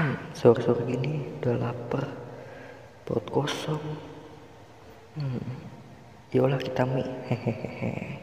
Hmm, sore-sore gini udah lapar, perut kosong. Hmm, yolah kita mie. Hehehe.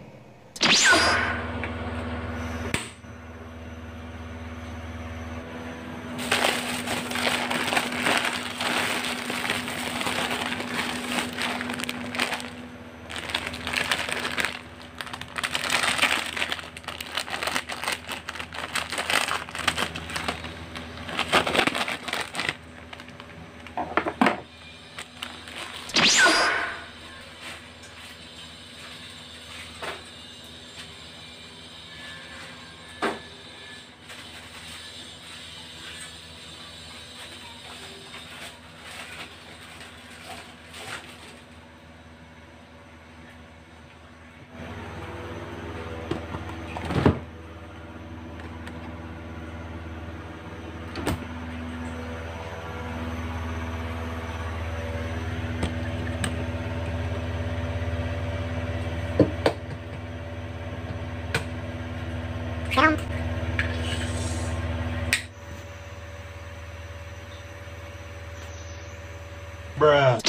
différentes. Bruh.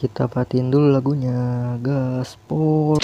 Kita patin dulu lagunya, gaspol.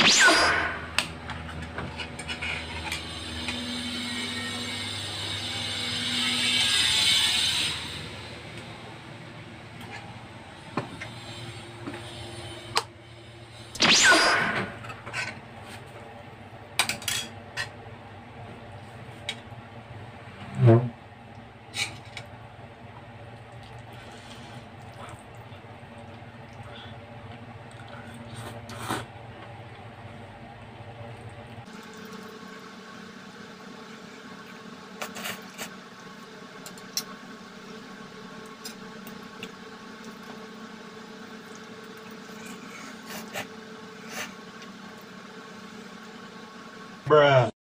Bruh.